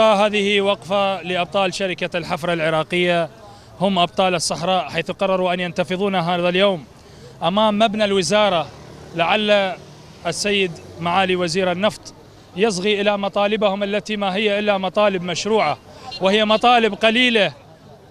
الحقيقة هذه وقفة لأبطال شركة الحفر العراقية. هم أبطال الصحراء حيث قرروا أن ينتفضون هذا اليوم أمام مبنى الوزارة. لعل السيد معالي وزير النفط يصغي إلى مطالبهم التي ما هي إلا مطالب مشروعة وهي مطالب قليلة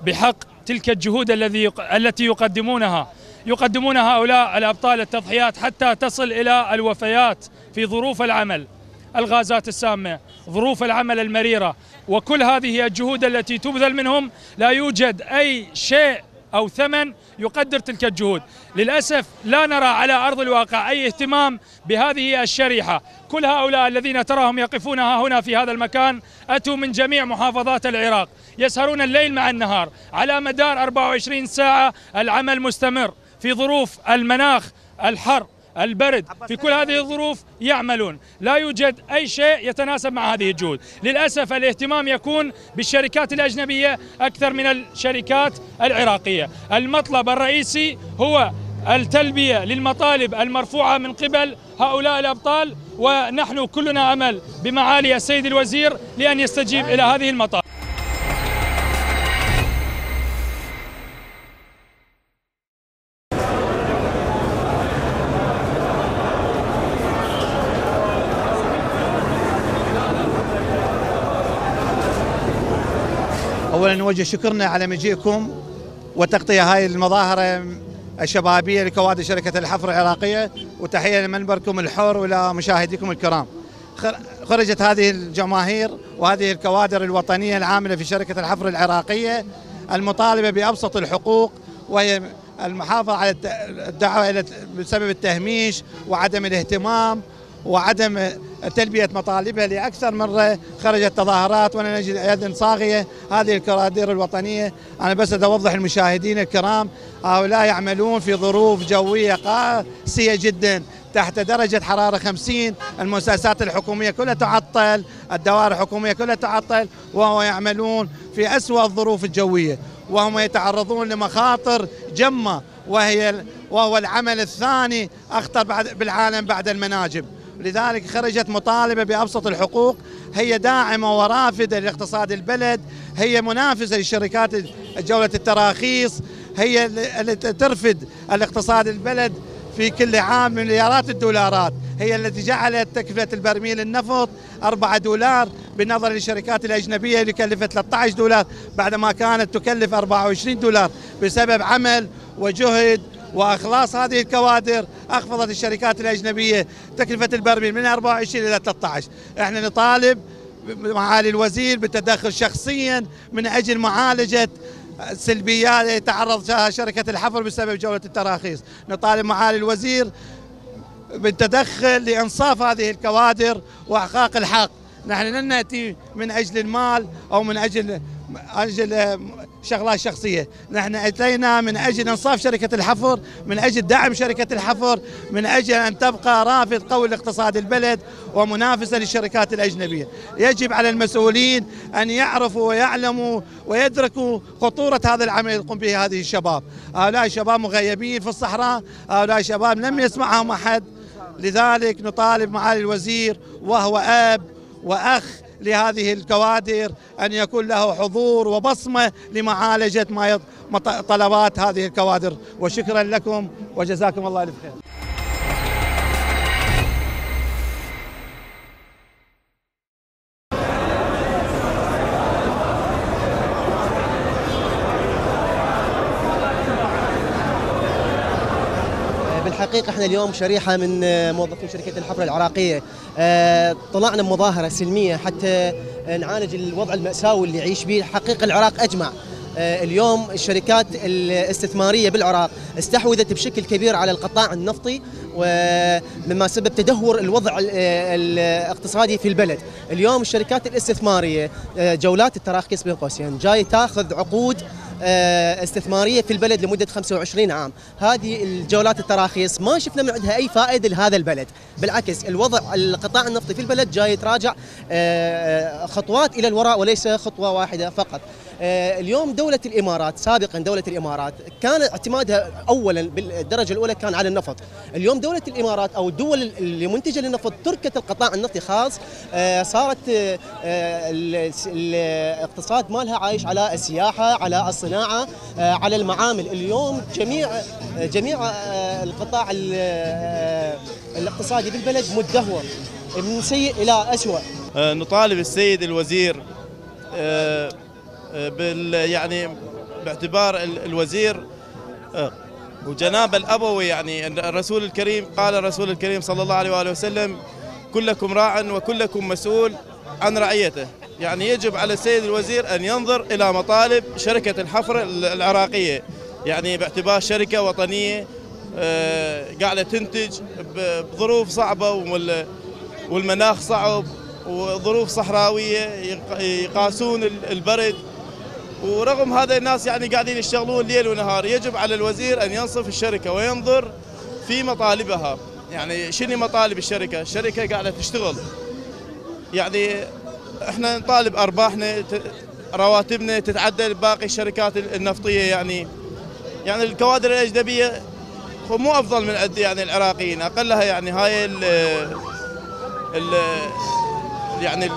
بحق تلك الجهود الذي التي يقدمونها. يقدمون هؤلاء الأبطال التضحيات حتى تصل إلى الوفيات في ظروف العمل. الغازات السامة ظروف العمل المريرة. وكل هذه الجهود التي تبذل منهم لا يوجد أي شيء أو ثمن يقدر تلك الجهود. للأسف لا نرى على أرض الواقع أي اهتمام بهذه الشريحة. كل هؤلاء الذين تراهم يقفون هنا في هذا المكان أتوا من جميع محافظات العراق. يسهرون الليل مع النهار على مدار 24 ساعة. العمل مستمر في ظروف المناخ الحر. البرد في كل هذه الظروف يعملون. لا يوجد أي شيء يتناسب مع هذه الجهود. للأسف الاهتمام يكون بالشركات الأجنبية أكثر من الشركات العراقية. المطلب الرئيسي هو التلبية للمطالب المرفوعة من قبل هؤلاء الأبطال ونحن كلنا أمل بمعالي السيد الوزير لأن يستجيب إلى هذه المطالب. اولا نوجه شكرنا على مجيئكم وتغطية هاي المظاهرة الشبابية لكوادر شركة الحفر العراقية وتحية لمنبركم الحر وإلى مشاهديكم الكرام. خرجت هذه الجماهير وهذه الكوادر الوطنية العاملة في شركة الحفر العراقية المطالبة بأبسط الحقوق وهي المحافظة على الدعوة إلى بسبب التهميش وعدم الاهتمام وعدم تلبية مطالبها لأكثر مرة خرجت تظاهرات وأنا نجد يد صاغية. هذه الكرادير الوطنية. أنا بس أوضح المشاهدين الكرام هؤلاء يعملون في ظروف جوية قاسية جدا تحت درجة حرارة 50 المؤسسات الحكومية كلها تعطل الدوائر الحكومية كلها تعطل وهو يعملون في أسوأ الظروف الجوية. وهم يتعرضون لمخاطر جمة وهي وهو العمل الثاني أخطر بعد بالعالم بعد المناجم. لذلك خرجت مطالبة بأبسط الحقوق. هي داعمة ورافدة لاقتصاد البلد. هي منافسة لشركات جولة التراخيص. هي التي ترفد الاقتصاد البلد في كل عام مليارات الدولارات. هي التي جعلت تكلفة البرميل النفط 4 دولار بالنظر للشركات الأجنبية اللي كلفت 13 دولار بعدما كانت تكلف 24 دولار بسبب عمل وجهد وأخلاص هذه الكوادر أخفضت الشركات الأجنبية تكلفة البرميل من 24 إلى 13 إحنا نطالب معالي الوزير بالتدخل شخصيا من أجل معالجة سلبيات يتعرض لها شركة الحفر بسبب جولة التراخيص. نطالب معالي الوزير بالتدخل لإنصاف هذه الكوادر وإحقاق الحق. نحن لن نأتي من أجل المال أو من أجل أجل شغلات شخصية، نحن أتينا من أجل إنصاف شركة الحفر، من أجل دعم شركة الحفر، من أجل أن تبقى رافد قوي لاقتصاد البلد ومنافسة للشركات الأجنبية، يجب على المسؤولين أن يعرفوا ويعلموا ويدركوا خطورة هذا العمل يقوم به هذه الشباب، هؤلاء الشباب مغيبين في الصحراء، هؤلاء الشباب لم يسمعهم أحد، لذلك نطالب معالي الوزير وهو آب وأخ لهذه الكوادر أن يكون له حضور وبصمة لمعالجة ما طلبات هذه الكوادر. وشكرا لكم وجزاكم الله ألف خير. بالحقيقة إحنا اليوم شريحة من موظفين شركة الحفر العراقية. آه، طلعنا مظاهرة سلمية حتى نعالج الوضع المأساوي اللي يعيش به حقيقة العراق أجمع. آه، اليوم الشركات الاستثمارية بالعراق استحوذت بشكل كبير على القطاع النفطي ومما سبب تدهور الوضع الاقتصادي في البلد. اليوم الشركات الاستثمارية آه، جولات التراخيص بين قوسين جاي تاخذ عقود آه، استثمارية في البلد لمدة 25 عام، هذه الجولات التراخيص ما شفنا من عندها أي فائدة لهذا البلد، بالعكس الوضع القطاع النفطي في البلد جاي يتراجع آه، خطوات إلى الوراء وليس خطوة واحدة فقط. آه، اليوم دولة الإمارات سابقا دولة الإمارات كان اعتمادها أولا بالدرجة الأولى كان على النفط. اليوم دولة الإمارات أو الدول اللي منتجة للنفط تركت القطاع النفطي خاص آه، صارت آه، ال- الاقتصاد مالها عايش على السياحة على الصناعة على المعامل. اليوم جميع جميع القطاع ال- الاقتصادي بالبلد مدهور من سيء إلى أسوأ. نطالب السيد الوزير بال يعني باعتبار ال- الوزير آه، وجناب الأبوي يعني أن الرسول الكريم قال الرسول الكريم صلى الله عليه وآله وسلم كلكم راع وكلكم مسؤول عن رعيته. يعني يجب على السيد الوزير أن ينظر إلى مطالب شركة الحفر العراقية. يعني باعتبار شركة وطنية آه، قاعدة تنتج بظروف صعبة وال- والمناخ صعب وظروف صحراوية يق- يقاسون ال- البرد. ورغم هذا الناس يعني قاعدين يشتغلون ليل ونهار يجب على الوزير أن ينصف الشركة وينظر في مطالبها. يعني شنو مطالب الشركة؟ الشركة قاعدة تشتغل. يعني إحنا نطالب ارباحنا ت- رواتبنا تتعدل باقي الشركات النفطية. يعني يعني الكوادر الأجنبية هو مو أفضل من الد- يعني العراقيين. أقلها يعني هاي ال يعني ال-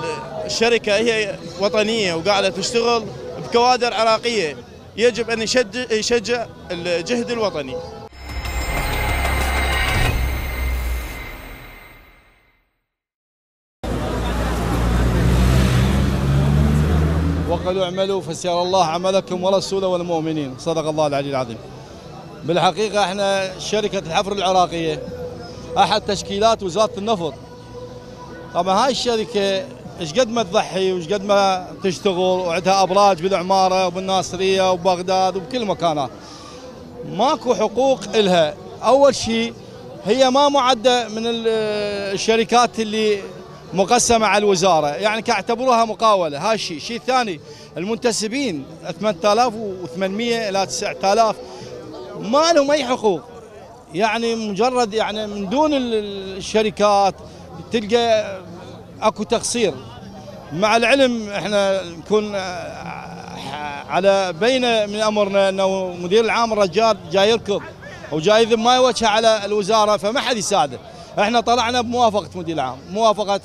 الشركة هي وطنية وقاعدة تشتغل. بكوادر عراقية يجب أن يشجع الجهد الوطني. وقالوا اعملوا فسيرى الله عملكم ورسوله والمؤمنين. صدق الله العلي العظيم. بالحقيقة إحنا شركة الحفر العراقية أحد تشكيلات وزارة النفط. طبعا هاي الشركة إيش قد ما تضحي وايش قد ما تشتغل وعندها أبراج بالعمارة وبالناصرية وبغداد وبكل مكانات ماكو حقوق إلها. أول شيء هي ما معدة من ال- الشركات اللي مقسمة على الوزارة. يعني كاعتبروها مقاولة. هاي الشيء الشيء الثاني المنتسبين 8800 إلى 9000 ما لهم أي حقوق. يعني مجرد يعني من دون ال- الشركات تلقى أكو تقصير. مع العلم إحنا نكون آه، على بين من أمرنا إنه مدير العام الرجال جاي يركض وجاي يذب ما وجهه على الوزارة فما حد يساعده. إحنا طلعنا بموافقة مدير العام موافقة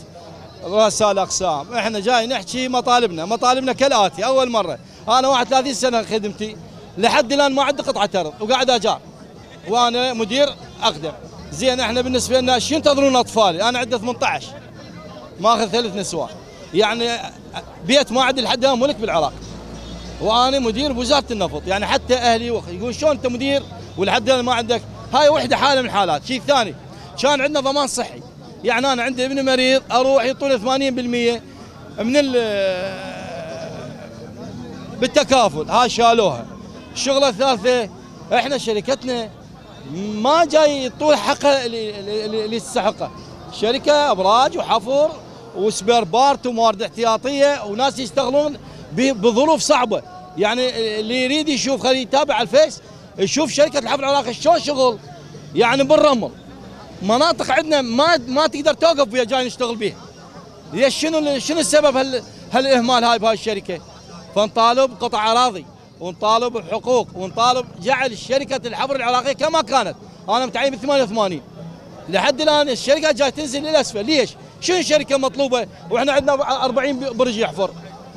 رؤساء الأقسام. إحنا جاي نحكي مطالبنا مطالبنا كالآتي أول مرة. أنا 31 سنة خدمتي لحد الآن ما عندي قطعة أرض وقاعد أجار. وأنا مدير أقدم. زين إحنا بالنسبة لنا شو ينتظرون أطفالي؟ أنا عندي 18 ماخذ ثلاث نسوان يعني بيت ما عندي لحد الآن ملك بالعراق. وأنا مدير بوزارة النفط. يعني حتى أهلي يقول شلون أنت مدير ولحد الآن ما عندك. هاي وحدة حالة من الحالات. شيء ثاني كان عندنا ضمان صحي. يعني أنا عندي ابن مريض أروح يعطوني 80% من ال بالتكافل. هاي شالوها. الشغلة الثالثة إحنا شركتنا ما جاي يطول حقها اللي, اللي اللي يستحقه شركة أبراج وحفر و spare part وموارد احتياطية وناس يشتغلون بظروف صعبة. يعني اللي يريد يشوف خليه يتابع الفيس يشوف شركة الحفر العراقي شلون شغل يعني بالرمل مناطق عندنا ما ما تقدر توقف بها جاي نشتغل بها ليش شنو شنو السبب هال هالإهمال هاي بهاي الشركة؟ فنطالب قطع أراضي ونطالب بحقوق ونطالب جعل شركة الحفر العراقيه كما كانت. أنا متعين ب 88 لحد الآن الشركة جاي تنزل للاسفل ليش؟ شنو شركة مطلوبة؟ وإحنا عندنا 40 برج يحفر.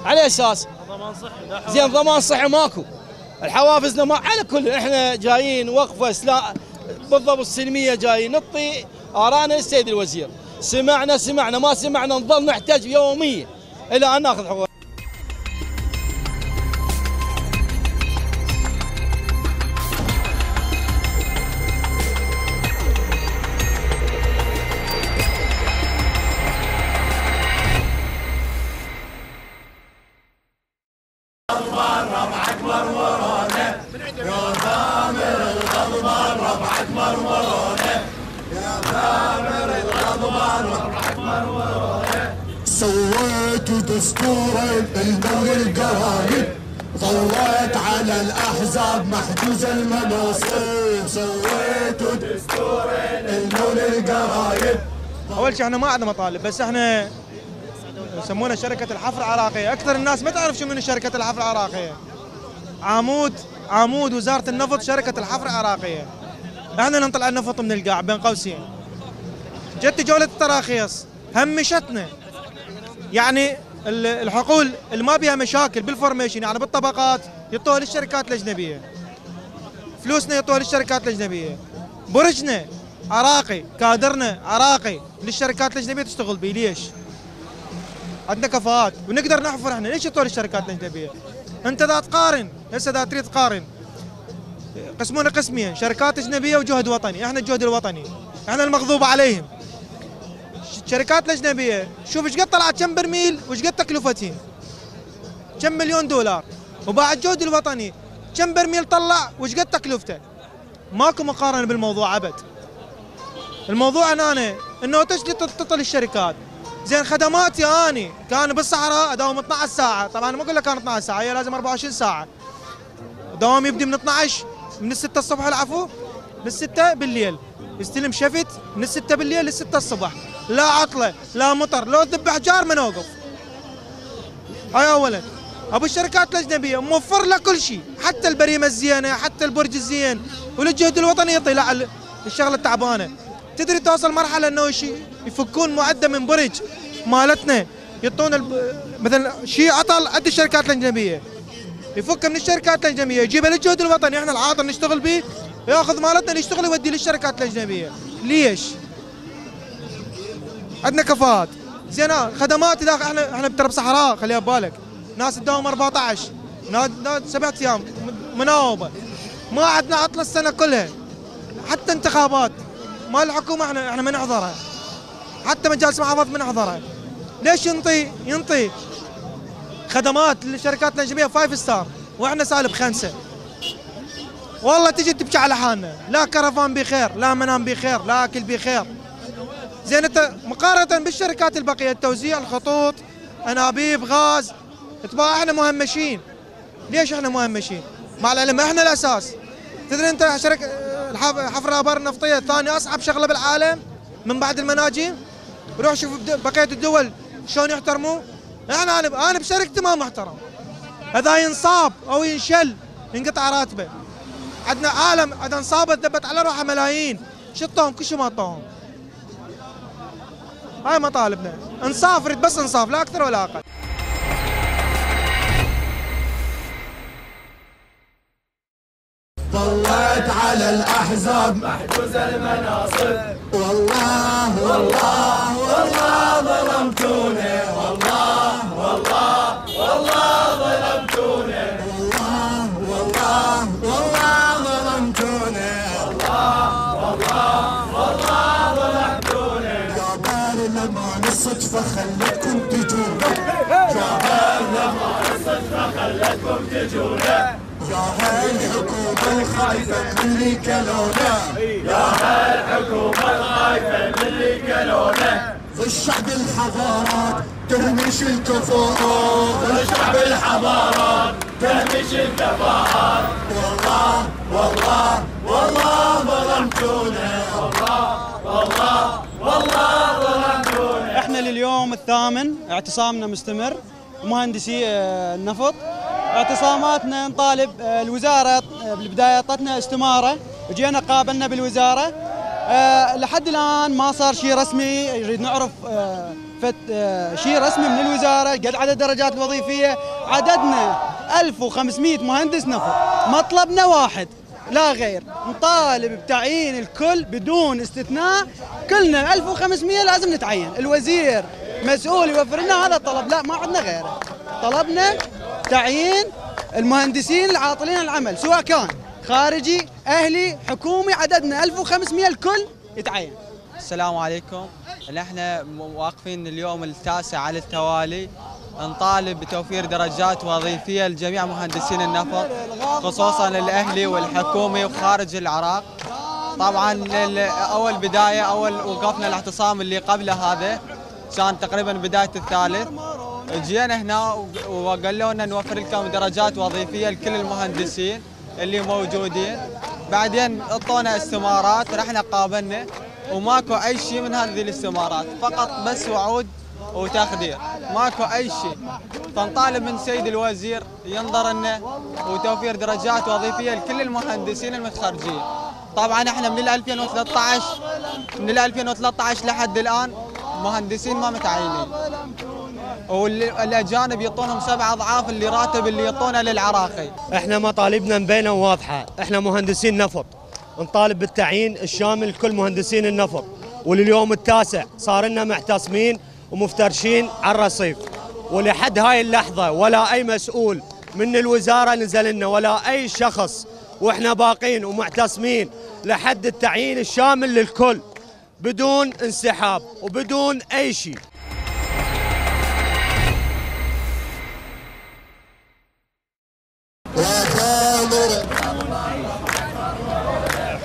على أساس. ضمان صحي زين ضمان صحي ماكو. الحوافزنا ما على كل إحنا جايين وقفة سلا بالضبط السلمية جايين نعطي آرانا السيد الوزير. سمعنا سمعنا ما سمعنا نظل نحتاج يوميا إلى أن نأخذ حقوق. أول شيء إحنا ما عندنا مطالب بس إحنا يسمونها شركة الحفر العراقية. أكثر الناس ما تعرف شو من شركة الحفر العراقية. عمود عمود وزارة النفط شركة الحفر العراقية. إحنا ننطلع النفط من القاع بين قوسين. جت جولة التراخيص همشتنا. يعني ال- الحقول اللي ما بيها مشاكل بالفورميشن يعني بالطبقات يعطوها للشركات الأجنبية. فلوسنا يعطوها للشركات الأجنبية. برجنا عراقي كادرنا عراقي للشركات الأجنبية تشتغل بيه ليش؟ عندنا كفاءات ونقدر نحفر إحنا ليش يعطوها للشركات الأجنبية؟ أنت اذا تقارن هسه اذا تريد تقارن قسمونا قسمين شركات أجنبية وجهد وطني إحنا الجهد الوطني إحنا المغضوب عليهم. الشركات الأجنبية شوف إيش قد طلعت كم برميل وإيش قد تكلفتهم؟ كم مليون دولار. وباع الجهد الوطني كم برميل طلع وإيش قد تكلفته؟ ماكو مقارنة بالموضوع أبد. الموضوع أنا إنه تجي تطل الشركات. زين خدماتي أني كان بالصحراء أداوم 12 ساعة. طبعا ما أقول لك كان 12 ساعة هي لازم 24 ساعة. دوام يبدي من 12 من 6 الصبح العفو للستة بالليل. يستلم شفت من الستة بالليل للستة الصبح. لا عطلة لا مطر لو ذب حجار ما نوقف هاي اولا. أبو الشركات الأجنبية موفر له كل شيء حتى البريمة الزينة حتى البرج الزين والجهد الوطني يطلع ال- الشغلة التعبانة. تدري توصل مرحلة إنه يشي- يفكون معده من برج مالتنا يعطونا الب- مثلا شيء عطل عند الشركات الأجنبية. يفك من الشركات الأجنبية يجيبها للجهد الوطني إحنا العاطل نشتغل به يأخذ مالتنا يشتغل يودي للشركات الأجنبية. ليش؟ عندنا كفاءات. زين خدمات إذا إحنا إحنا ترى بصحراء خليها ببالك. ناس تداوم 14 ناس سبعة أيام. مناوبة. ما عندنا عطله السنة كلها. حتى انتخابات. مال الحكومة إحنا إحنا ما نحضرها حتى مجالس محافظ ما نحضرها ليش ينطي ينطي خدمات للشركات الاجنبيه five star وإحنا سالب خمسه والله تجي تبكي على حالنا. لا كرفان بخير لا منام بخير لا أكل بخير. زين أنت مقارنة بالشركات البقية التوزيع الخطوط أنابيب غاز. تبقى إحنا مهمشين. ليش إحنا مهمشين؟ مع العلم إحنا الأساس. تدري انت شركة حفر الآبار النفطية ثاني أصعب شغلة بالعالم من بعد المناجم روح شوف بقية الدول شلون يحترموا. إحنا أنا أنا بشركتي ما محترم. اذا ينصاب أو ينشل ينقطع راتبه. عندنا عالم اذا انصابت ذبت على روحها ملايين. شطهم كل شيء ما اعطوهم هاي مطالبنا. انصاف نريد بس انصاف لا أكثر ولا أقل. طلعت على الأحزاب. محجوز المناصب. والله والله والله ظلمتوني. والله والله والله ظلمتوني. والله والله والله ظلمتوني. والله والله والله ظلمتوني. يا بال لما الصدفة خلتكم تجونا يا بال لما الصدفة خلتكم تجونا يا هالحكومة الخايفة من اللي كلونا يا هالحكومة الخايفة من اللي كلونا الشعب الحضارات تهمش الكفاءات الشعب الحضارات تهمش الكفاءات والله والله والله ظلمتونا والله والله والله ظلمتونا إحنا لليوم الثامن اعتصامنا مستمر مهندسي آه، النفط. اعتصاماتنا نطالب آه، الوزارة آه، بالبداية أعطتنا استمارة وجينا قابلنا بالوزارة. آه، لحد الآن ما صار شيء رسمي نريد نعرف شيء رسمي من الوزارة قد عدد الدرجات الوظيفية. عددنا 1500 مهندس نفط مطلبنا واحد لا غير. نطالب بتعيين الكل بدون استثناء. كلنا 1500 لازم نتعين. الوزير مسؤول يوفر لنا هذا الطلب لا ما عندنا غيره. طلبنا تعيين المهندسين العاطلين عن العمل سواء كان خارجي أهلي حكومي عددنا 1500 الكل يتعين. السلام عليكم. نحن واقفين اليوم التاسع على التوالي. نطالب بتوفير درجات وظيفية لجميع مهندسين النفط خصوصا الأهلي والحكومي وخارج العراق. طبعا أول بداية أول وقفنا الاعتصام اللي قبل هذا كان تقريبا بداية الثالث. جينا هنا وقالوا لنا نوفر لكم درجات وظيفية لكل المهندسين اللي موجودين. بعدين أعطونا استمارات رحنا قابلنا وماكو أي شيء من هذه الاستمارات فقط بس وعود وتخدير. ماكو أي شيء. فنطالب من سيد الوزير ينظر لنا وتوفير درجات وظيفية لكل المهندسين المتخرجين. طبعا إحنا من 2013 من 2013 لحد الآن مهندسين ما متعينين. والاجانب يعطونهم سبع أضعاف اللي راتب اللي يعطونه للعراقي. إحنا مطالبنا مبينه وواضحه إحنا مهندسين نفط. نطالب بالتعيين الشامل لكل مهندسين النفط. ولليوم التاسع صار لنا محتسمين ومفترشين على الرصيف. ولحد هاي اللحظة ولا أي مسؤول من الوزارة نزل لنا ولا أي شخص. وإحنا باقين ومعتصمين لحد التعيين الشامل للكل بدون انسحاب وبدون أي شيء.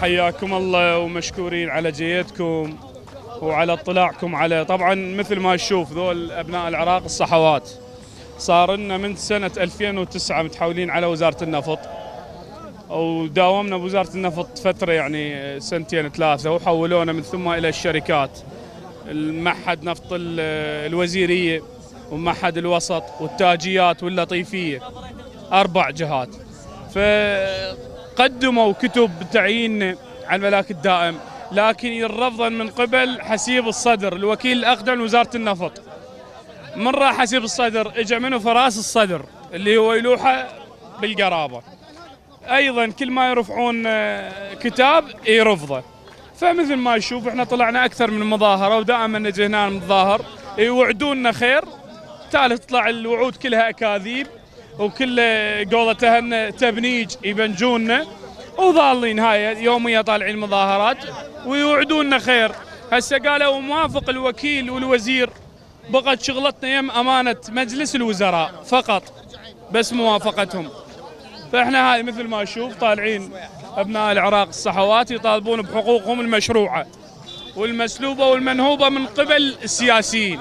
حياكم الله ومشكورين على جيتكم وعلى اطلاعكم على طبعا مثل ما نشوف ذول أبناء العراق الصحوات صار لنا من سنة 2009 متحولين على وزارة النفط وداومنا بوزارة النفط فترة يعني سنتين ثلاثة وحولونا من ثم إلى الشركات المعهد نفط الوزيرية ومعهد الوسط والتاجيات واللطيفية أربع جهات. فقدموا كتب تعيين على الملاك الدائم لكن يرفضا من قبل حسيب الصدر. الوكيل الأقدم لوزاره النفط. من راح حسيب الصدر؟ اجى منه فراس الصدر اللي هو يلوحه بالقرابة. أيضا كل ما يرفعون آه، كتاب يرفضه فمثل ما يشوف إحنا طلعنا أكثر من مظاهرة ودائما نجي هنا نتظاهر يوعدوننا خير تالي تطلع الوعود كلها أكاذيب. وكل قولتها تبنيج يبنجونا وظالين هاي يوميا طالعين مظاهرات ويوعدونا خير. هسه قالوا موافق الوكيل والوزير بقت شغلتنا يم أمانة مجلس الوزراء فقط بس موافقتهم. فإحنا هاي مثل ما نشوف طالعين أبناء العراق الصحوات يطالبون بحقوقهم المشروعة والمسلوبة والمنهوبة من قبل السياسيين.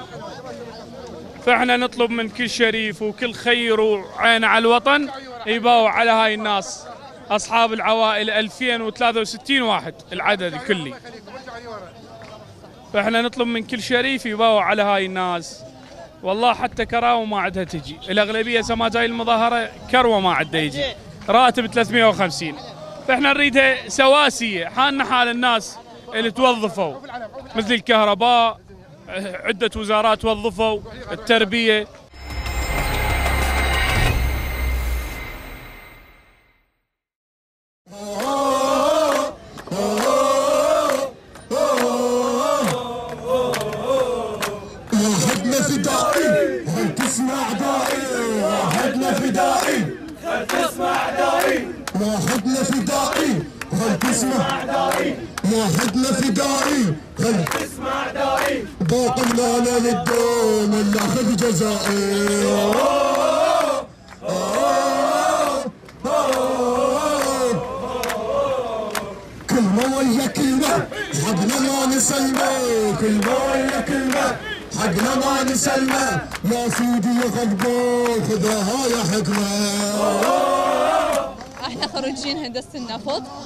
فاحنا نطلب من كل شريف وكل خير وعين على الوطن يباوع على هاي الناس. أصحاب العوائل 2063 واحد العدد الكلي. فاحنا نطلب من كل شريف يباوع على هاي الناس. والله حتى كراوه ما عندها تجي. الأغلبية سما جاي المظاهرة كروة ما عندها يجي. راتب 350 فاحنا نريدها سواسية. حالنا حال الناس اللي توظفوا مثل الكهرباء عدة وزارات وظفوا التربية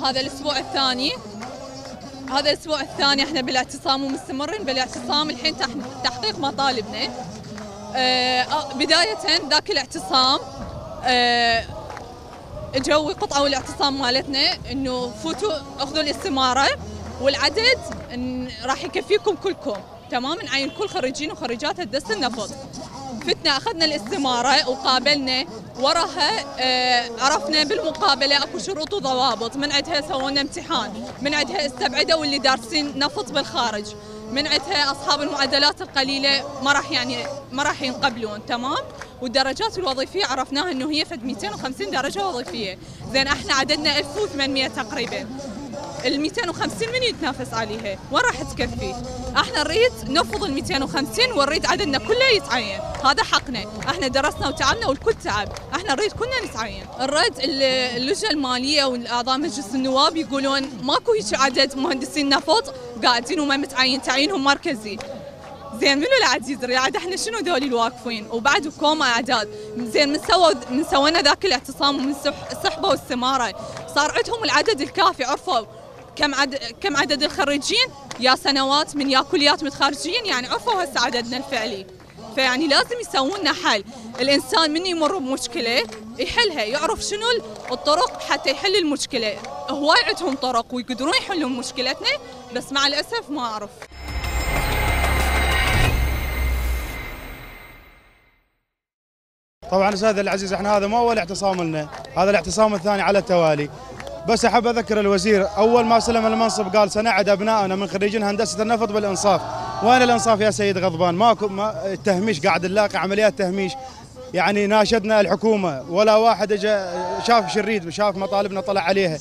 هذا الأسبوع الثاني. هذا الأسبوع الثاني إحنا بالاعتصام ومستمرين. بالاعتصام الحين تح- تحقيق مطالبنا آه، آه، بداية ذاك الاعتصام آه، اجوا قطعوا الاعتصام مالتنا إنه فوتوا أخذوا الاستمارة والعدد راح يكفيكم كلكم. تمام؟ نعين كل خريجين وخريجات هندسه النفط فتنا أخذنا الاستمارة وقابلنا وراها آه عرفنا بالمقابلة أكو شروط وضوابط. من عندها سوونا امتحان من عندها استبعدوا اللي دارسين نفط بالخارج من عندها أصحاب المعدلات القليلة ما راح يعني ما راح ينقبلون. تمام؟ والدرجات الوظيفية عرفناها إنه هي فد 250 درجة وظيفية. زين إحنا عددنا 1800 تقريبا. ال 250 من يتنافس عليها؟ وين راح تكفي؟ إحنا نريد نفض ال 250 ونريد عددنا كله يتعين، هذا حقنا، إحنا درسنا وتعبنا والكل تعب، إحنا نريد كلنا نتعين. نريد ال- اللجنة المالية والأعضاء مجلس النواب يقولون ماكو هيك عدد مهندسين نفط قاعدين وما متعين تعيينهم مركزي. زين منو اللي عاد يدري عاد إحنا شنو ذولي الواقفين وبعد كوما أعداد زين من سووا من سوينا ذاك الاعتصام ومن سح- سحبوا السماره صار عندهم العدد الكافي عرفوا كم عدد كم عدد الخريجين؟ يا سنوات من يا كليات متخرجين يعني عرفوا هسه عددنا الفعلي. فيعني لازم يسوون لنا حل. الإنسان من يمر بمشكلة يحلها يعرف شنو الطرق حتى يحل المشكلة. هواي عندهم طرق ويقدرون يحلون مشكلتنا بس مع الأسف ما أعرف. طبعا أستاذ العزيز إحنا هذا مو اول اعتصام لنا هذا الاعتصام الثاني على التوالي. بس أحب أذكر الوزير أول ما سلم المنصب قال سنعد أبنائنا من خريجين هندسه النفط بالإنصاف. وين الإنصاف يا سيد غضبان؟ ماكو ما التهميش قاعد نلاقي عمليات تهميش. يعني ناشدنا الحكومة ولا واحد اجى شاف شريد شاف مطالبنا طلع عليها.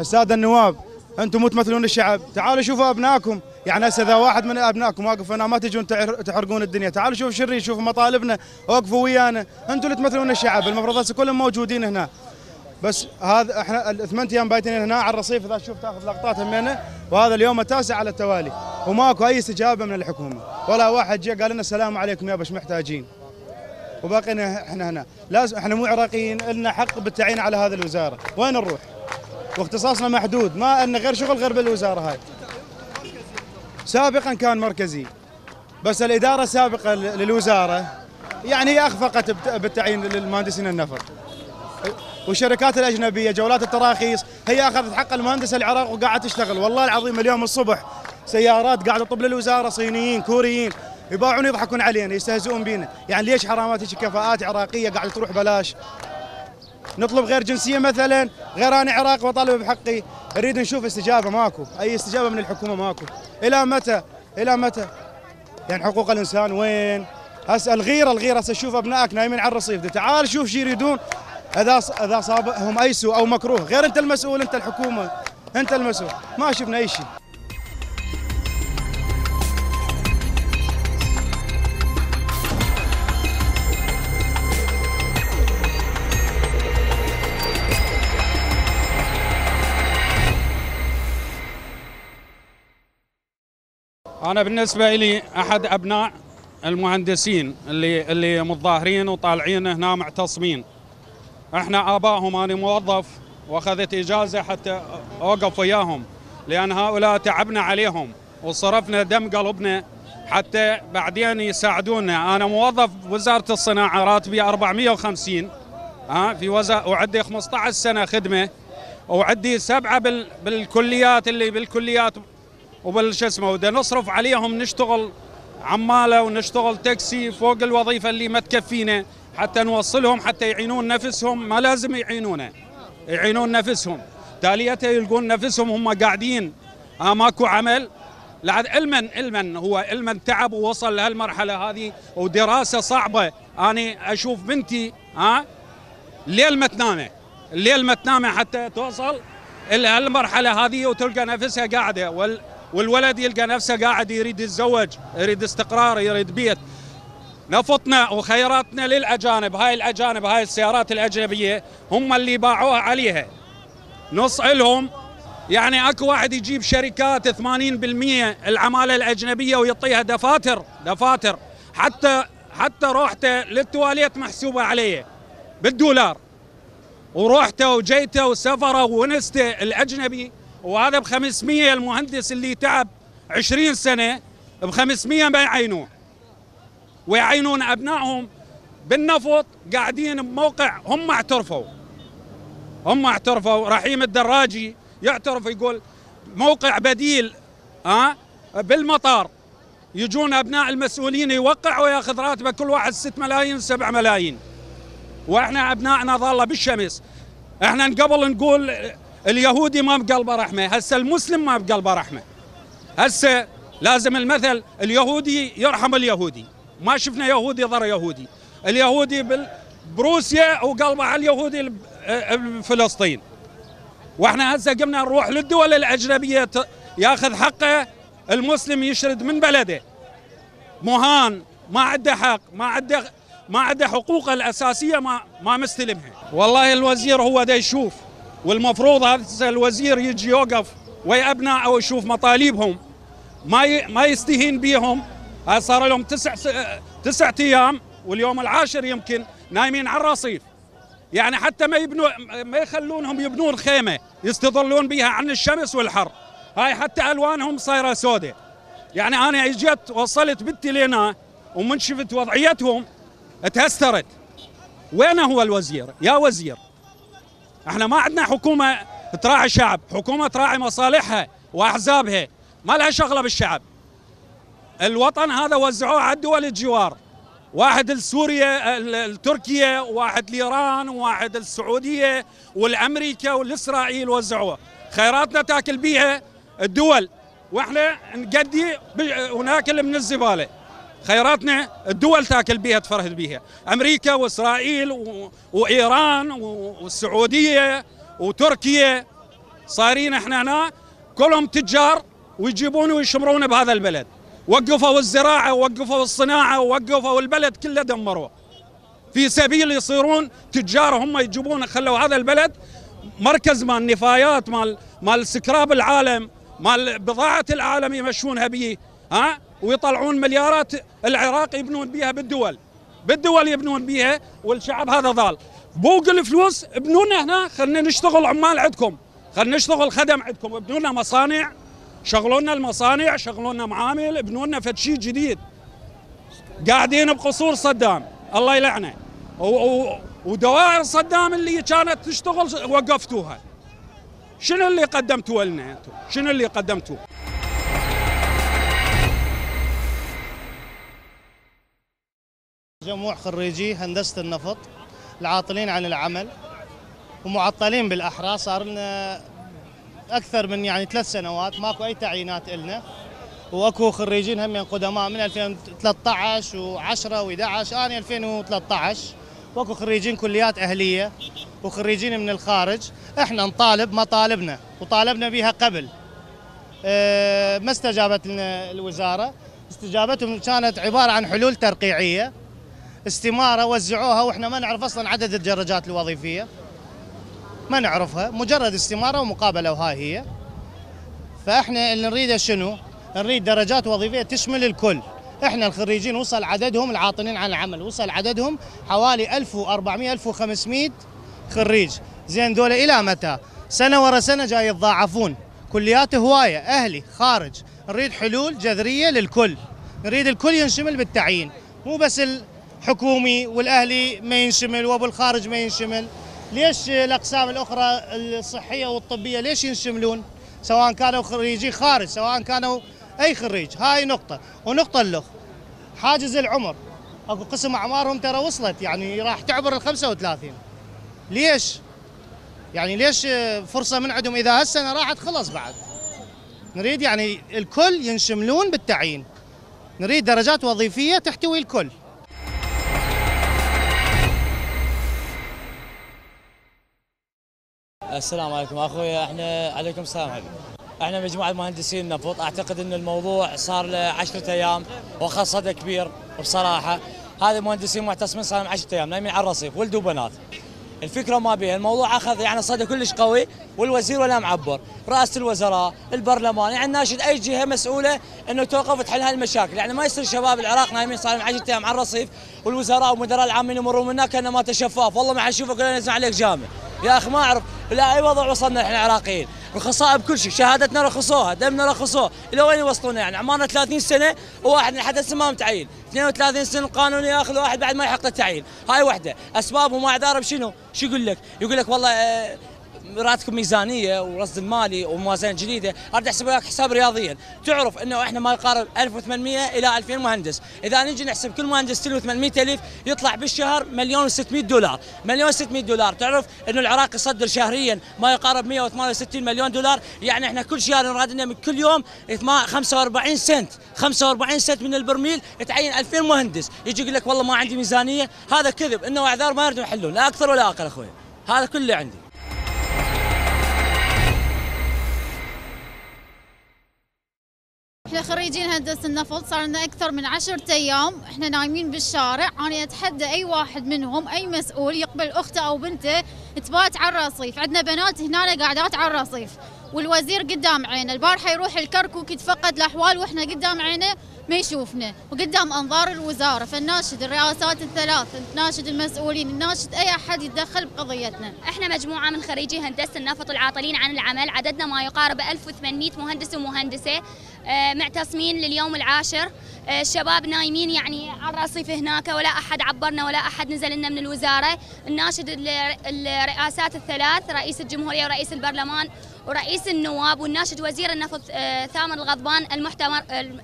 الساده النواب أنتم مو تمثلون الشعب. تعالوا شوفوا أبنائكم. يعني هسه إذا واحد من أبنائكم واقف هنا ما تجون تحرقون الدنيا. تعالوا شوفوا شريد شوفوا مطالبنا. وقفوا ويانا. أنتم اللي تمثلون الشعب. المفروض هسه كلهم موجودين هنا. بس هذا إحنا الثمان أيام بايتين هنا على الرصيف إذا تشوف تاخذ لقطات همينه وهذا اليوم التاسع على التوالي. وماكو أي استجابة من الحكومة. ولا واحد جاء قال لنا السلام عليكم يا باش محتاجين. وباقينا إحنا هنا. لازم إحنا مو عراقيين لنا حق بالتعيين على هذه الوزارة. وين نروح؟ واختصاصنا محدود. ما لنا غير شغل غير بالوزارة هاي. سابقا كان مركزي. بس الإدارة السابقة للوزارة يعني هي اخفقت بالتعيين للمهندسين النفط. والشركات الأجنبية جولات التراخيص هي أخذت حق المهندس العراق وقاعد تشتغل. والله العظيم اليوم الصبح سيارات قاعدة تطب للوزارة صينيين كوريين يباعون يضحكون علينا يستهزئون بينا. يعني ليش حرامات هيك كفاءات عراقية قاعدة تروح بلاش؟ نطلب غير جنسية مثلا غير أنا عراق واطالب بحقي. نريد نشوف استجابة ماكو. أي استجابة من الحكومة؟ ماكو. إلى متى؟ إلى متى؟ يعني حقوق الإنسان وين؟ هسه الغيرة الغيرة هسه شوف أبنائك نايمين على الرصيف. تعال شوف شو يريدون إذا إذا صابهم أي سوء أو مكروه غير أنت المسؤول أنت الحكومة أنت المسؤول ما شفنا أي شيء أنا بالنسبة لي أحد أبناء المهندسين اللي اللي متظاهرين وطالعين هنا معتصمين. إحنا آبائهم أنا موظف وأخذت إجازة حتى أوقف وياهم لأن هؤلاء تعبنا عليهم وصرفنا دم قلبنا حتى بعدين يساعدونا. أنا موظف بوزارة الصناعة راتبي 450 ها في وزارة وعندي 15 سنة خدمة وعندي سبعة بال بالكليات اللي بالكليات وبالش اسمه وده نصرف عليهم نشتغل عمالة ونشتغل تاكسي فوق الوظيفة اللي ما تكفينا حتى نوصلهم حتى يعينون نفسهم. ما لازم يعينونا يعينون نفسهم. تاليتها يلقون نفسهم هم قاعدين. ماكو عمل. لعد علما علما هو علما تعب ووصل لهالمرحلة هذه ودراسة صعبة. أنا أشوف بنتي ها الليل ما تنامه الليل ما تنامه حتى توصل إلى هالمرحلة هذه وتلقى نفسها قاعدة. وال والولد يلقى نفسه قاعد يريد يتزوج يريد استقرار يريد بيت. نفطنا وخيراتنا للأجانب. هاي الأجانب هاي السيارات الأجنبية هم اللي باعوها عليها. نص لهم. يعني أكو واحد يجيب شركات 80% العمالة الأجنبية ويعطيها دفاتر دفاتر. حتى حتى روحته للتواليت محسوبة عليه بالدولار. ورحته وجيته وسفره ونسته الأجنبي. وهذا ب 500 المهندس اللي تعب 20 سنة ب 500 ما يعينوه. ويعينون أبنائهم بالنفط قاعدين بموقع هم اعترفوا. هم اعترفوا. رحيم الدراجي يعترف يقول موقع بديل ها بالمطار. يجون أبناء المسؤولين يوقع ويأخذ راتبه كل واحد 6 ملايين 7 ملايين. وإحنا أبنائنا ظاله بالشمس. إحنا قبل نقول اليهودي ما بقلبه رحمة هسه المسلم ما بقلبه رحمة. هسه لازم المثل اليهودي يرحم اليهودي. ما شفنا يهودي ضر يهودي. اليهودي بروسيا وقلبه على اليهودي ال- بفلسطين وإحنا هسه قمنا نروح للدول الأجنبية ياخذ حقه المسلم يشرد من بلده. مهان ما عنده حق ما عنده ما عنده حقوقه الأساسية ما ما مستلمها. والله الوزير هو ده يشوف والمفروض هذا الوزير يجي يوقف ويا أبنائه ويشوف مطالبهم ما. ما يستهين بيهم. هاي صار لهم تسع س... تسع أيام واليوم العاشر يمكن نايمين على الرصيف. يعني حتى ما يبنوا ما يخلونهم يبنون خيمة يستظلون بها عن الشمس والحر. هاي حتى ألوانهم صايرة سوداء يعني أنا إجيت وصلت بنتي لنا ومن شفت وضعيتهم تهسترت. وين هو الوزير؟ يا وزير إحنا ما عندنا حكومة تراعي الشعب حكومة تراعي مصالحها وأحزابها. ما لها شغلة بالشعب. الوطن هذا وزعوه على الدول الجوار. واحد لسوريا لتركيا واحد لايران واحد السعودية والأمريكا والإسرائيل وزعوه. خيراتنا تاكل بيها الدول. وإحنا نقدي وناكل من الزبالة. خيراتنا الدول تاكل بيها تفرهد بيها. أمريكا وإسرائيل وإيران والسعودية وتركيا. صايرين إحنا هنا كلهم تجار ويجيبون ويشمرون بهذا البلد. وقفوا الزراعة ووقفوا الصناعة ووقفوا البلد كله دمروه في سبيل يصيرون تجار هم يجيبون خلوا هذا البلد مركز مال نفايات مال مال سكراب العالم مال بضاعة العالم يمشونها به ها؟ ويطلعون مليارات العراق يبنون بها بالدول. بالدول يبنون بها والشعب هذا ضال. بوق الفلوس ابنونا هنا خلينا نشتغل عمال عندكم. خلينا نشتغل خدم عندكم ابنونا مصانع. شغلونا المصانع شغلونا معامل ابنوا لنا فد شيء جديد. قاعدين بقصور صدام. الله يلعنه. ودوائر صدام اللي كانت تشتغل وقفتوها. شنو اللي قدمتوه لنا أنتم؟ شنو اللي قدمتوه؟ جموع خريجي هندسة النفط العاطلين عن العمل ومعطلين بالأحرى. صار لنا أكثر من يعني ثلاث سنوات ماكو أي تعيينات إلنا. وأكو خريجين هم قدماء من 2013 و10 و11 أنا 2013 وأكو خريجين كليات أهلية وخريجين من الخارج. إحنا نطالب مطالبنا وطالبنا بها قبل. أه ما استجابت لنا الوزارة. استجابتهم كانت عبارة عن حلول ترقيعية استمارة وزعوها وإحنا ما نعرف أصلا عدد الدرجات الوظيفية. ما نعرفها مجرد استمارة ومقابلة وهاي هي. فإحنا اللي نريده شنو؟ نريد درجات وظيفية تشمل الكل. إحنا الخريجين وصل عددهم العاطلين عن العمل وصل عددهم حوالي 1400 1500 خريج. زين دول إلى متى؟ سنة ورا سنة جاي يتضاعفون. كليات هواية أهلي خارج. نريد حلول جذرية للكل. نريد الكل ينشمل بالتعيين. مو بس الحكومي والأهلي ما ينشمل وأبو الخارج ما ينشمل. ليش الأقسام الأخرى الصحية والطبية ليش ينشملون؟ سواء كانوا خريجي خارج سواء كانوا أي خريج. هاي نقطة. ونقطة الاخ حاجز العمر. أكو قسم أعمارهم ترى وصلت يعني راح تعبر ال 35 ليش؟ يعني ليش فرصة من عندهم؟ إذا هالسنة راحت خلص بعد. نريد يعني الكل ينشملون بالتعيين. نريد درجات وظيفية تحتوي الكل. السلام عليكم أخوي إحنا عليكم السلام. عليكم إحنا مجموعة مهندسين نفط أعتقد إن الموضوع صار له 10 أيام صدى كبير بصراحة. هذا مهندسين معتصمين صار لهم 10 أيام نايمين على الرصيف ولد وبنات. الفكرة ما بيها الموضوع أخذ يعني صدى كلش قوي. والوزير ولا معبر. رئاسة الوزراء البرلمان يعني ناشد أي جهة مسؤولة إنه توقف وتحل هالمشاكل يعني ما يصير شباب العراق نايمين صار لهم 10 أيام على الرصيف والوزراء والمدراء العامين يمرون منك كانه ما شفاف والله ما حنشوفك ولا نزل عليك جامع. يا أخي ما أعرف لا أي وضع وصلنا إحنا العراقيين؟ رخصاء بكل شيء شهادتنا رخصوها دمنا رخصوه إلى وين يوصلونا يعني؟ عمرنا 30 سنة وواحد لحد هسه ما متعين 32 سنة القانون ياخذ واحد بعد ما يحق التعيين. هاي وحدة. أسبابهم واعذاره بشنو شو يقول لك؟ يقول لك والله آه راتكم ميزانية ورصد المالي وموازنة جديدة أريد أحسب لك حساب رياضيا. تعرف إنه إحنا ما يقارب 1800 إلى 2000 مهندس. إذا نجي نحسب كل مهندس 800 ألف يطلع بالشهر مليون و600 دولار. مليون و600 دولار. تعرف إنه العراق يصدر شهريا ما يقارب 168 مليون دولار. يعني إحنا كل شهر نراد من كل يوم 45 سنت. 45 سنت من البرميل يتعين 2000 مهندس. يجي يقول لك والله ما عندي ميزانية. هذا كذب. إنه أعذار ما يردون يحلون. لا أكثر ولا أقل أخوي. هذا كله عندي. إحنا خريجين هندسة النفط. صار لنا أكثر من عشرة أيام. إحنا نايمين بالشارع. أنا أتحدى أي واحد منهم أي مسؤول يقبل أخته أو بنته تبات على الرصيف. عندنا بنات هنا قاعدات على الرصيف. والوزير قدام عينه. البارحة يروح الكركوك يتفقد الأحوال وإحنا قدام عينه ما يشوفنا. وقدام أنظار الوزارة. فنناشد الرئاسات الثلاث نناشد المسؤولين نناشد أي أحد يتدخل بقضيتنا. إحنا مجموعة من خريجي هندسة النفط العاطلين عن العمل. عددنا ما يقارب 1800 مهندس ومهندسة. معتصمين لليوم العاشر. آه، الشباب نايمين يعني على الرصيف هناك ولا أحد عبرنا ولا أحد نزل لنا من الوزارة. الناشد ال- الرئاسات الثلاث رئيس الجمهورية ورئيس البرلمان ورئيس النواب والناشد وزير النفط آه، ثامر الغضبان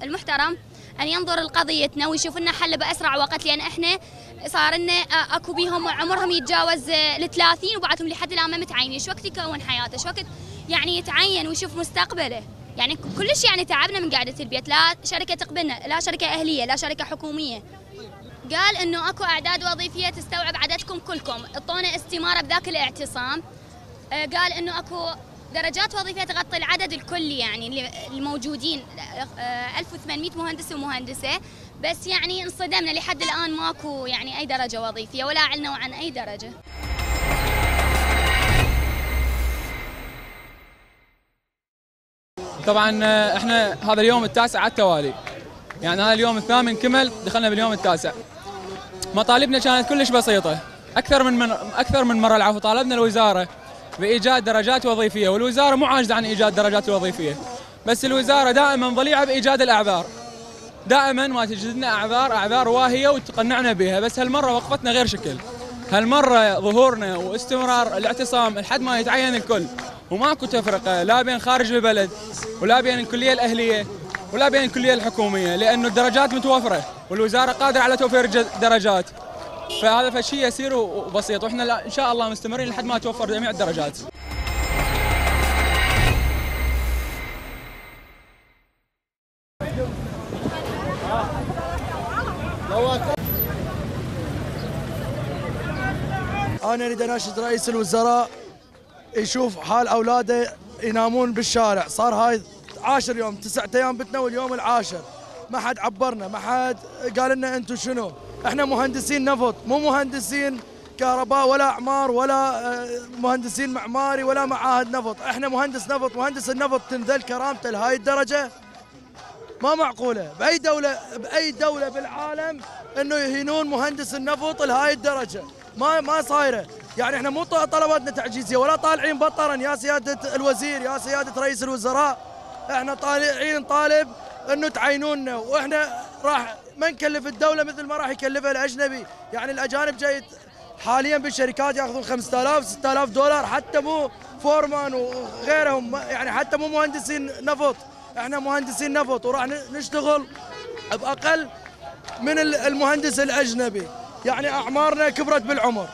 المحترم أن ينظر لقضيتنا ويشوف لنا حل بأسرع وقت لأن إحنا صار لنا آه، أكو بيهم عمرهم يتجاوز ال 30 وبعدهم لحد الآن ما متعينين شو وقت يكون حياته؟ شو وقت يعني يتعين ويشوف مستقبله؟ يعني كلش يعني تعبنا من قعده البيت. لا شركة تقبلنا لا شركة أهلية لا شركة حكومية. قال إنه أكو أعداد وظيفية تستوعب عددكم كلكم. أعطونا استمارة بذاك الاعتصام. آه، قال إنه أكو درجات وظيفية تغطي العدد الكلي يعني الموجودين. آه، 1800 مهندس ومهندسة. بس يعني انصدمنا لحد الآن ماكو يعني أي درجة وظيفية ولا اعلنوا عن أي درجة. طبعا آه، إحنا هذا اليوم التاسع على التوالي. يعني هذا اليوم الثامن كمل دخلنا باليوم التاسع. مطالبنا كانت كلش بسيطة. أكثر من, من أكثر من مرة العفو طالبنا الوزارة بإيجاد درجات وظيفية والوزارة مو عاجزة عن إيجاد درجات وظيفية. بس الوزارة دائما ضليعة بإيجاد الأعذار. دائما ما تجد لنا أعذار أعذار واهية وتقنعنا بها. بس هالمرة وقفتنا غير شكل. هالمرة ظهورنا واستمرار الاعتصام لحد ما يتعين الكل. وماكو تفرقة لا بين خارج البلد ولا بين الكلية الأهلية ولا بين الكلية الحكومية لأنه الدرجات متوفرة والوزارة قادرة على توفير درجات. فهذا فشي يسير وبسيط وإحنا إن شاء الله مستمرين لحد ما توفر جميع الدرجات. أنا أريد اناشد رئيس الوزراء يشوف حال أولاده ينامون بالشارع. صار هاي عاشر يوم تسعة أيام بتنا واليوم العاشر. ما حد عبرنا ما حد قال لنا أنتم شنو. إحنا مهندسين نفط مو مهندسين كهرباء ولا أعمار ولا آه، مهندسين معماري ولا معاهد نفط. إحنا مهندس نفط مهندس النفط تنذل كرامته لهاي الدرجة. ما معقولة. بأي دولة بأي دولة بالعالم إنه يهينون مهندس النفط لهاي الدرجة. ما ما صايرة. يعني إحنا مو طلباتنا تعجيزية ولا طالعين بطرا يا سيادة الوزير يا سيادة رئيس الوزراء إحنا طالعين طالب انه تعينونا وإحنا راح ما نكلف الدولة مثل ما راح يكلفها الأجنبي. يعني الأجانب جاي حاليا بالشركات ياخذون 5000 6000 دولار حتى مو فورمان وغيرهم. يعني حتى مو مهندسين نفط. إحنا مهندسين نفط وراح نشتغل بأقل من ال- المهندس الأجنبي. يعني أعمارنا كبرت بالعمر.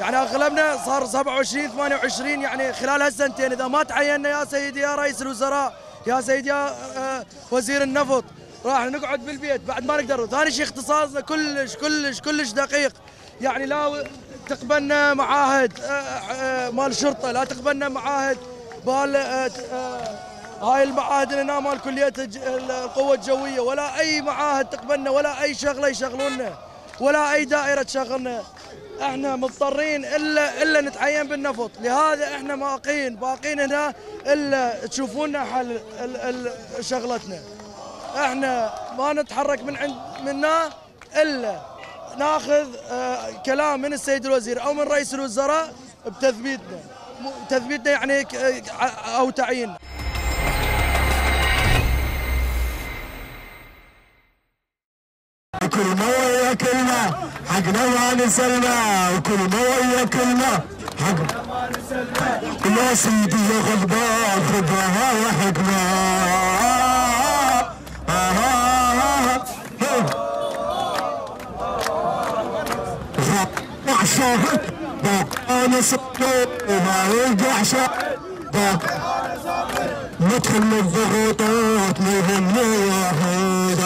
يعني أغلبنا صار 27 28 يعني خلال هالسنتين. إذا ما تعيننا يا سيدي يا رئيس الوزراء يا سيدي يا آه، وزير النفط راح نقعد بالبيت. بعد ما نقدر. ثاني شيء اختصاصنا كلش كلش كلش دقيق. يعني لا تقبلنا معاهد آه، آه، مال شرطة لا تقبلنا معاهد بال هاي المعاهد اللي هنا مال كلية القوة الجوية. ولا أي معاهد تقبلنا ولا أي شغلة يشغلونا ولا أي دائرة تشغلنا. إحنا مضطرين الا إلا نتعين بالنفط. لهذا إحنا باقين باقين هنا إلا تشوفونا حل ال- ال- شغلتنا. إحنا ما نتحرك من عند منا إلا ناخذ آه، كلام من السيد الوزير أو من رئيس الوزراء بتثبيتنا. تثبيتنا يعني آه، أو تعييننا. كل ما ويا كلمة. حقنا ما نسلمى وكل ما ويا كلمة. حق يا سيدي يا غضبان خذها حكمة شاهد. باك أنا صدق وما يرجع شاهد. باك ندخل من الضغوطات. يهمني يا هيدا.